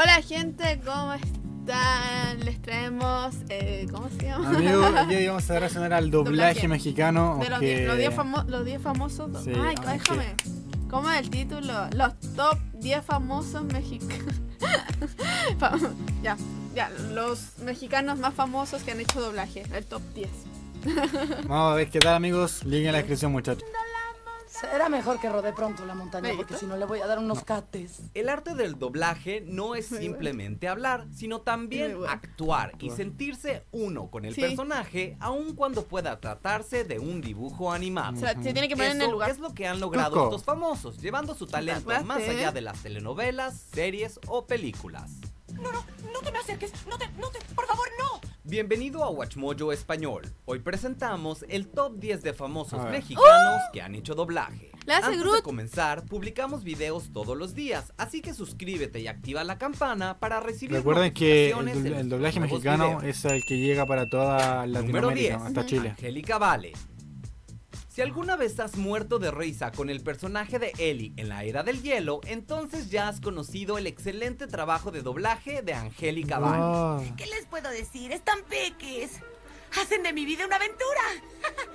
Hola gente, ¿cómo están? Les traemos, eh, ¿cómo se llama? Amigos, hoy vamos a reaccionar al doblaje, Doblaje. mexicano. De los que- 10 los 10 famo- los 10 famosos. Sí, Ay, déjame. ¿Cómo es el título? Los top 10 famosos mexicanos. ya, ya, los mexicanos más famosos que han hecho doblaje. El top 10. Vamos a ver qué tal, amigos. Link en la descripción, muchachos. Será mejor que rodee pronto la montaña ¿Me porque si no le voy a dar unos cates. El arte del doblaje no es simplemente hablar, sino también actuar y sentirse uno con el Sí. personaje, aun cuando pueda tratarse de un dibujo animado. O sea, se tiene que poner en el Eso lugar. es lo que han logrado estos famosos, llevando su talento más allá de las telenovelas, series o películas. No, no, no te me acerques. No te, no te, por favor, no. Bienvenido a Watchmojo Español. Hoy presentamos el top 10 de famosos mexicanos que han hecho doblaje. Antes de comenzar, publicamos videos todos los días, así que suscríbete y activa la campana para recibir Recuerden que el, do- doblaje mexicano videos. es el que llega para toda Número Latinoamérica, 10, hasta Chile. Angélica Vale. Si alguna vez has muerto de risa con el personaje de Ellie en la Era del Hielo, entonces ya has conocido el excelente trabajo de doblaje de Angélica Vale. Oh, ¿Qué les puedo decir? Están peques. Hacen de mi vida una aventura.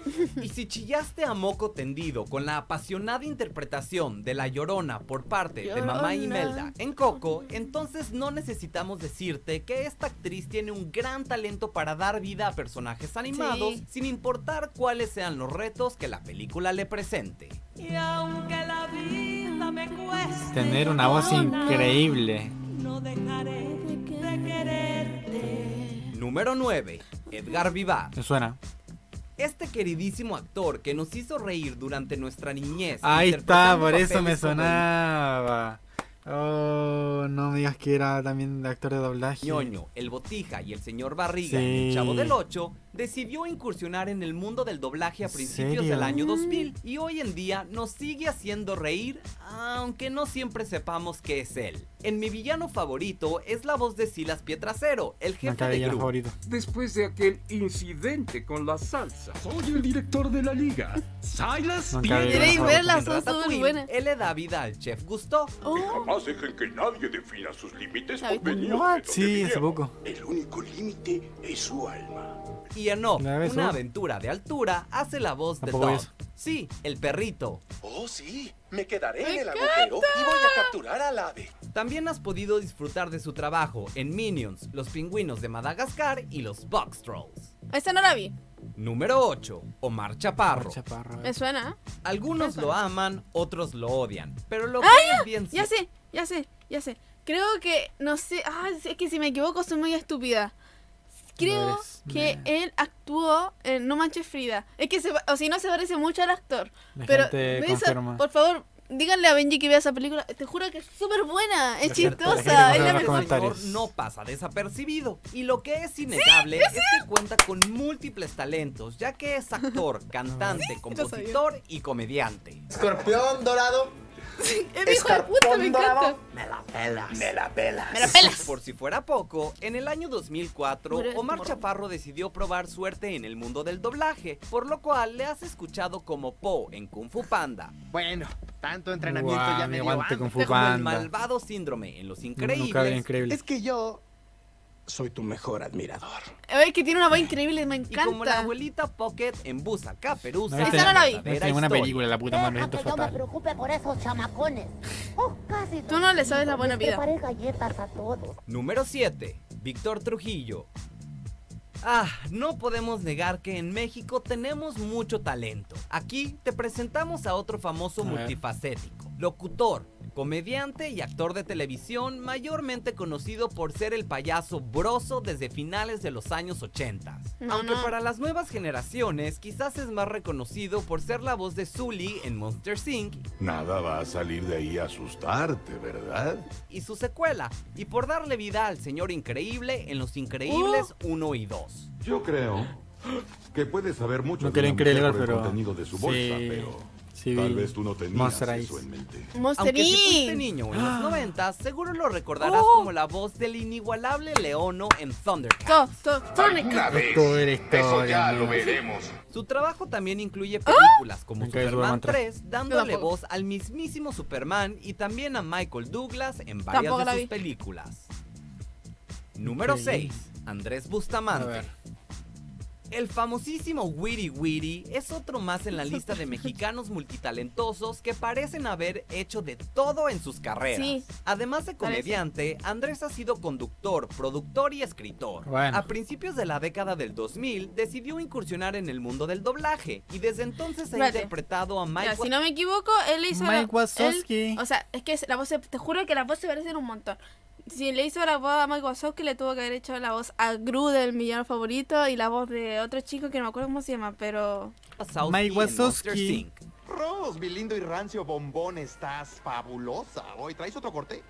Y si chillaste a moco tendido con la apasionada interpretación de La Llorona por parte de Mamá Llorona. Imelda en Coco, entonces no necesitamos decirte que esta actriz tiene un gran talento para dar vida a personajes animados Sí. sin importar cuáles sean los retos que la película le presente. Y aunque la vida me cueste, tener una voz increíble. no dejaré de quererte. Número 9. Edgar Vivar. Me suena. Este queridísimo actor que nos hizo reír durante nuestra niñez. Ahí está, por eso me sonaba. Oh, no me digas que era también de actor de doblaje. ñoño, el botija y el señor Barriga en el Chavo del 8, decidió incursionar en el mundo del doblaje a ¿En principios serio? del año 2000 y hoy en día nos sigue haciendo reír, aunque no siempre sepamos qué es él. En mi villano favorito es la voz de Silas Pietrasero, el jefe de Gru. favorito. Después de aquel incidente con la salsa. Soy el director de la liga. Silas buenas. él le da vida al chef Gusteau. Oh, Jamás dejen que nadie defina sus límites Sí, hace poco. El único límite es su alma. Y en Up, ¿La ves, una aventura de altura, hace la voz de Dog. es. Sí, el perrito. Oh, sí. Me quedaré ¡Me en el agujero y voy a capturar al ave. También has podido disfrutar de su trabajo en Minions, Los Pingüinos de Madagascar y los Box Trolls. esa no la vi. Número 8. Omar Chaparro. Chaparro. Me suena. Algunos Esa. lo aman, otros lo odian. Pero lo que ¡Ah, es bien Ya sé, ya sé, ya sé. Creo que, no sé, ah, es que si me equivoco soy muy estúpida. Creo eres. que él actuó en No Manches Frida. Es que, se, o si no, se parece mucho al actor. La Pero, esa- por favor, díganle a Benji que vea esa película. Te juro que es súper buena, es La chistosa. la es gente la mejor. no pasa desapercibido. Y lo que es innegable es que cuenta con múltiples talentos, ya que es actor, cantante, compositor y comediante. Escorpión dorado. Es mi hijo de puta, me encanta. Me la pelas. Me la pelas. Me la pelas. Por si fuera poco, en el año 2004, Mira, Omar. Chaparro decidió probar suerte en el mundo del doblaje, por lo cual le has escuchado como Po en Kung Fu Panda, Bueno, tanto entrenamiento ya me dio con el malvado síndrome en Los Increíbles, increíble. Es que yo soy tu mejor admirador. Ay, que tiene una voz increíble, me y como la encanta. abuelita Pocket en Busa Caperuza. No, Esa no la vi. No tengo una película, la puta madre, me que yo me fatal. preocupe por esos chamacones. Oh, casi Tú no le sabes la buena vida. Preparé galletas a todos. Número 7. Víctor Trujillo. Ah, no podemos negar que en México tenemos mucho talento. Aquí te presentamos a otro famoso A multifacético, locutor, comediante y actor de televisión, mayormente conocido por ser el payaso broso desde finales de los años 80. No, Aunque no. para las nuevas generaciones quizás es más reconocido por ser la voz de Zully en Monster Inc. Nada va a salir de ahí a asustarte, ¿verdad? y su secuela, y por darle vida al señor increíble en Los Increíbles Uh. 1 y 2. Yo creo que puedes saber mucho No de mujer por el pero. contenido de su bolsa, sí, pero sí, tal vez tú no tenías Monster eso en mente. Monster Aunque si fuiste niño en los 90, seguro lo recordarás Oh. como la voz del inigualable Leono en Thundercats. Era historia. amigo. veremos. Su trabajo también incluye películas como Superman Superman 3, dándole voz al mismísimo Superman y también a Michael Douglas en varias Tampoco de sus películas. Número Increíble. 6. Andrés A Bustamante. El famosísimo Witty Witty es otro más en la lista de mexicanos multitalentosos que parecen haber hecho de todo en sus carreras. Sí. Además de comediante, Andrés ha sido conductor, productor y escritor. Bueno. A principios de la década del 2000 decidió incursionar en el mundo del doblaje y desde entonces ha Espérate. interpretado a Mike Ya, si no me equivoco, él le hizo Mike la, Wazowski. él- o sea, es que la voz, se- te juro que las voces se parecen un montón. Si le hizo la voz a Mike Wazowski, le tuvo que haber hecho la voz a Gru del millón favorito y la voz de otro chico que no me acuerdo cómo se llama, pero... Mike Wazowski. Rose, mi lindo y rancio bombón, estás fabulosa. ¿Hoy traes otro corte?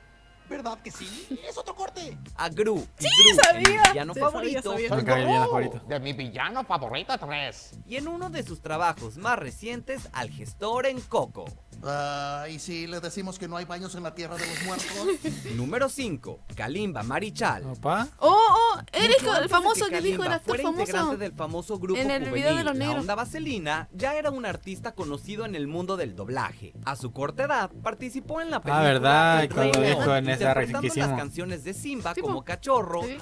¿Verdad que sí? ¡Es otro corte! A Gru. Sí, Gru, sabía. el villano Sí, sabía, favorito. sabía. Bien favorito. De mi villano favorito 3. Y en uno de sus trabajos más recientes, al gestor en Coco. Ah, ¿y si le decimos que no hay baños en la tierra de los muertos? Número 5. Kalimba Marichal. Opa. ¡Oh, oh! Eres Mucho el famoso de que dijo el Kalimba actor fuera integrante famoso. del famoso grupo En el juvenil video de los La negros. Onda Vaselina, ya era un artista conocido en el mundo del doblaje. A su corta edad, participó en la película Ah, verdad, El cuando dijo en esa que hicimos. las canciones de Simba Sí, como Cachorro Sí.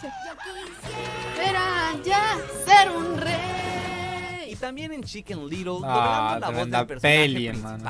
Espera ya ser un rey. y también en Chicken Little, Ah, doblando la voz del personaje peli, hermano.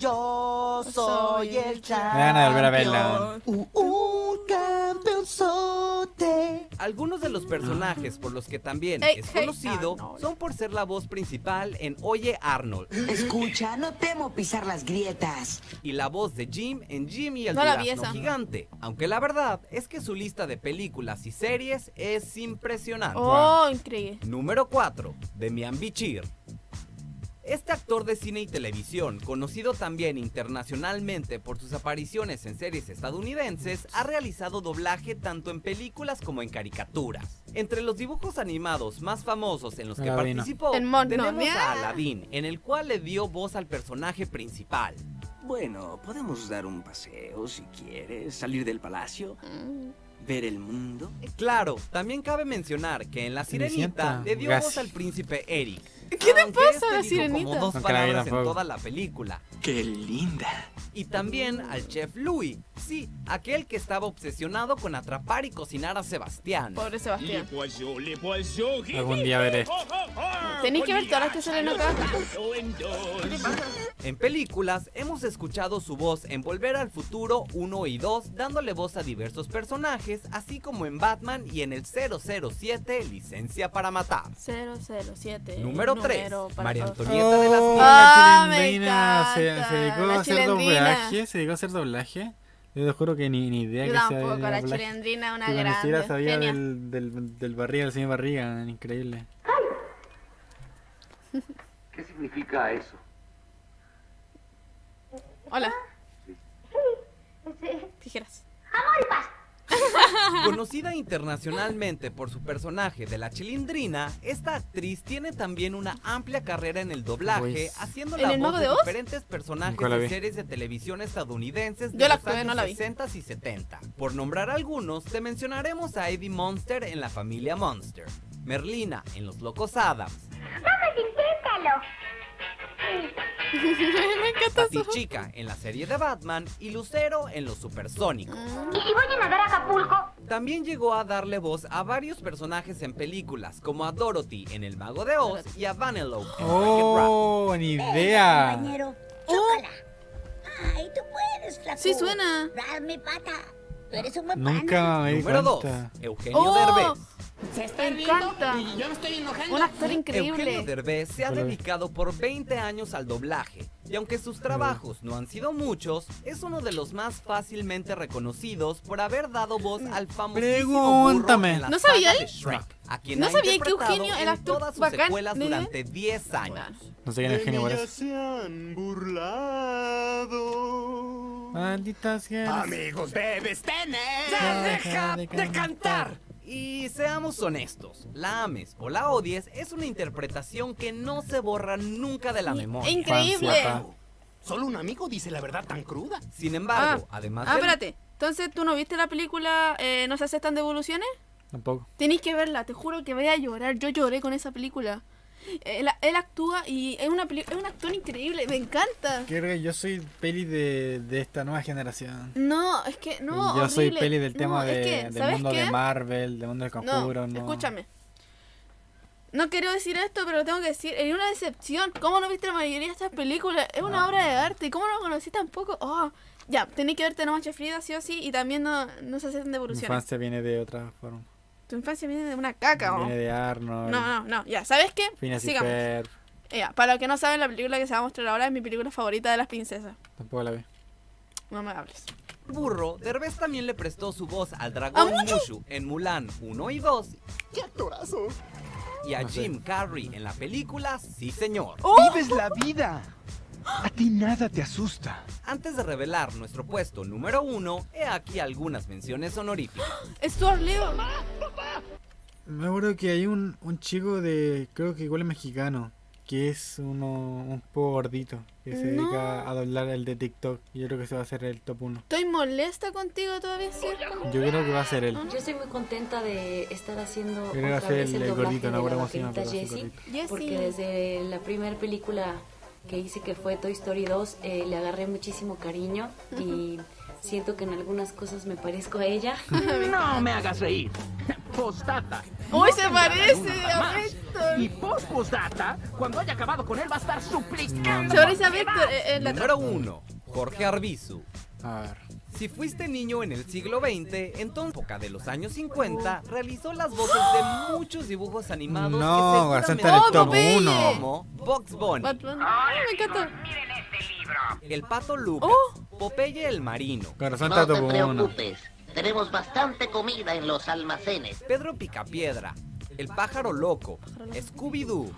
Yo soy el Me van a volver a verla. Un, un campeonzote. Algunos de los personajes por los que también Hey, es hey, conocido son por ser la voz principal en Oye Arnold Escucha, no temo pisar las grietas. y la voz de Jim en Jimmy el No durazno gigante. Aunque la verdad es que su lista de películas y series es impresionante. Oh, increíble. Número 4. Demian Bichir. Este actor de cine y televisión, conocido también internacionalmente por sus apariciones en series estadounidenses, ha realizado doblaje tanto en películas como en caricaturas. Entre los dibujos animados más famosos en los que Aladino. participó, tenemos a Aladdin, en el cual le dio voz al personaje principal. Bueno, podemos dar un paseo si quieres, salir del palacio, ver el mundo. Claro, también cabe mencionar que en La Sirenita le dio voz al príncipe Eric. ¿Qué te pasa, este La dijo Sirenita? Como dos la vi palabras en toda la película. ¡Qué linda! Y también al chef Louis. Sí, aquel que estaba obsesionado con atrapar y cocinar a Sebastián. Pobre Sebastián. Algún día veré. Tenéis que ver todas las que salen acá. En películas hemos escuchado su voz en Volver al Futuro 1 y 2, dándole voz a diversos personajes, así como en Batman y en el 007 Licencia para Matar. 007. Número número 3. para María. Antonieta de las Oh. Ah, la me se, se dedicó la a hacer doblaje. Se dedicó a hacer doblaje. Yo te juro que ni, ni idea Yo que sea tampoco, de la doblaje. chilindrina, una Tipo, Ni siquiera grande. sabía del, del, del barriga, del señor barriga. Increíble. ¿Qué significa eso? Hola. Tijeras. Conocida internacionalmente por su personaje de la chilindrina, esta actriz tiene también una amplia carrera en el doblaje, Pues- haciendo ¿En la voz de diferentes personajes de series de televisión estadounidenses de Yo los años no la vi. 60 y 70. Por nombrar algunos, te mencionaremos a Eddie Monster en la familia Monster, Merlina en Los Locos Adams, me encanta su. Chica en la serie de Batman y Lucero en Los Supersónicos. ¿Y si voy a nadar a Acapulco? También llegó a darle voz a varios personajes en películas, como a Dorothy en El Mago de Oz y a Vanellope en. Oh, ni idea. Compañero, chócala. Ay, tú puedes, flaco. Sí, suena. Dame pata. Tú eres un buen Nunca me Número 2. cuenta. Eugenio Oh, Derbez. Se está encanta. y yo me estoy enojando. Un actor Eugenio increíble. Derbez se ha dedicado por 20 años al doblaje, y aunque sus trabajos no han sido muchos, es uno de los más fácilmente reconocidos por haber dado voz al burro Pregúntame. en la ¿No sabía saga de él? Shrek, a quien ¿No ha sabía que Eugenio en era actor todas sus bacán? secuelas ¿De- durante 10 años. No sé quién es Eugenio por De mí ya eso. se han burlado. Malditas guerras. Amigos, debes tener. Ya deja de cantar. Y seamos honestos, la ames o la odies es una interpretación que no se borra nunca de la memoria. Increíble. Solo un amigo dice la verdad tan cruda. Sin embargo, además Ah, del- espérate. Entonces, ¿tú no viste la película eh, No se aceptan devoluciones? Tampoco. Tenéis que verla, te juro que voy a llorar. Yo lloré con esa película. Él, él actúa y es, una peli- es un actor increíble, me encanta. Creo que yo soy peli de, de esta nueva generación. No, es que no. yo soy peli del tema No, es de- que, del ¿sabes mundo qué? de Marvel, del mundo del conjuro. No, escúchame. No quiero decir esto, pero lo tengo que decir. Es una decepción. ¿Cómo no viste la mayoría de estas películas? Es una obra de arte. ¿Y cómo no lo conocí tampoco? Oh, ya, tenéis que verte No Manches Frida, sí o sí. Y también no, no se hacen Mi devoluciones. infancia viene de otra forma. Tu infancia viene de una caca, ¿o? Viene de Arnold. No, no, no. Ya, ¿sabes qué? Phineas y Sigamos. Ya, para los que no saben, la película que se va a mostrar ahora es mi película favorita de las princesas. Tampoco la vi. No me hables. Burro, Derbez también le prestó su voz al dragón ¿A Mushu? En Mulan 1 y 2 ¡Qué actorazo! y a No sé. Jim Carrey en la película Sí Señor. ¡Oh! ¡Vives la vida! A ti nada te asusta. Antes de revelar nuestro puesto número 1, he aquí algunas menciones honoríficas. Stuart Little. Me acuerdo que hay un, un chico de, creo que igual es mexicano, que es uno un poco gordito, que se No. dedica a doblar el de TikTok. Yo creo que ese va a ser el top 1. Estoy molesta contigo todavía, ¿cierto? Yo creo que va a ser él. Yo estoy muy contenta de estar haciendo Yo creo que va a otra ser vez el, el gordito, de no se Jessie, gordito. Jessie. porque desde la primera película que hice que fue Toy Story 2 eh, le agarré muchísimo cariño y siento que en algunas cosas me parezco a ella. No me hagas reír. Postdata. ¡Uy, No se parece a. Héctor! Y post postdata, cuando haya acabado con él, va a estar suplicando. Se parece a Víctor eh, en la Número 1. Jorge Arbizu. A ver. Si fuiste niño en el siglo XX, entonces época de los años 50, realizó las voces de muchos dibujos animados No, que seguramente el ¡Oh, top Popeye! 1. como Bugs Bunny. ¡Ay, me encanta! El Pato Lucas, Oh. Popeye el Marino, No te top 1. preocupes. Tenemos bastante comida en los almacenes. Pedro Picapiedra, El Pájaro Loco, Scooby-Doo,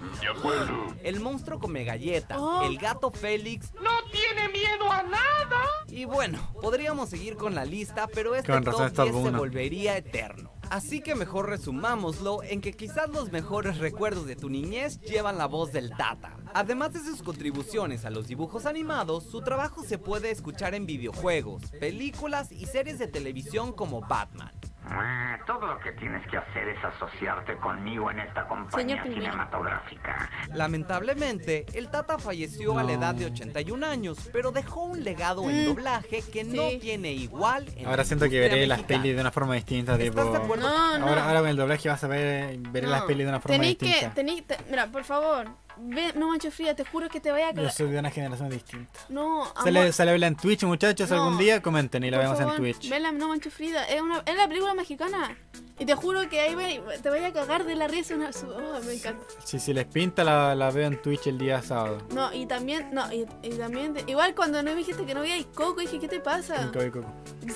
El Monstruo Come Galleta, Oh. El Gato Félix ¡No tiene miedo a nada! y bueno, podríamos seguir con la lista, pero este top está 10 se volvería eterno. Así que mejor resumámoslo en que quizás los mejores recuerdos de tu niñez llevan la voz del Tata. Además de sus contribuciones a los dibujos animados, su trabajo se puede escuchar en videojuegos, películas y series de televisión como Batman. Ah, Todo lo que tienes que hacer es asociarte conmigo en esta compañía Señor cinematográfica. Lamentablemente, el Tata falleció a la edad de 81 años, pero dejó un legado en Mm, doblaje que no tiene igual en Ahora la siento que veré las mexicana. pelis de una forma distinta. Tipo... ¿Estás de acuerdo? No, no. Ahora, ahora con el doblaje vas a ver, veré las pelis de una forma Tenéis que, distinta. tenéis, te- mira, por favor, ve No Manches Frida, te juro que te vaya a Yo cagar. soy de una generación distinta. No, Sale, sale a verla en Twitch, muchachos, No. algún día comenten y la vemos en favor, Twitch. Vela No Manches Frida, es, una, es la película mexicana. Y te juro que ahí ve- te vaya a cagar de la risa. Una, oh, me encanta. Si, si les pinta, la, la veo en Twitch el día sábado. No, y también, no, y, y también, te- igual cuando no me dijiste que no veías Coco, dije, ¿qué te pasa? En Coco.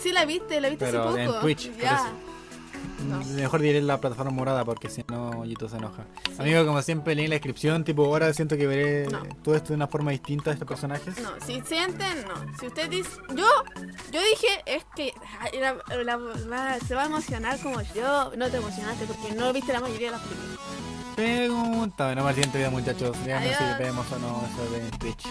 Sí la viste, la viste Pero hace en poco. Twitch, por Ya. Mejor diré la plataforma morada porque si no YouTube se enoja. Amigo, como siempre leí en la descripción, tipo ahora siento que veré No. todo esto de una forma distinta de estos personajes. No, si sienten, no. Si usted dice, yo, yo dije, es que la- se va a emocionar como yo. No te emocionaste porque no viste la mayoría de las películas. Pregunta, para el siguiente video muchachos. Díganos si vemos o no eso de Twitch.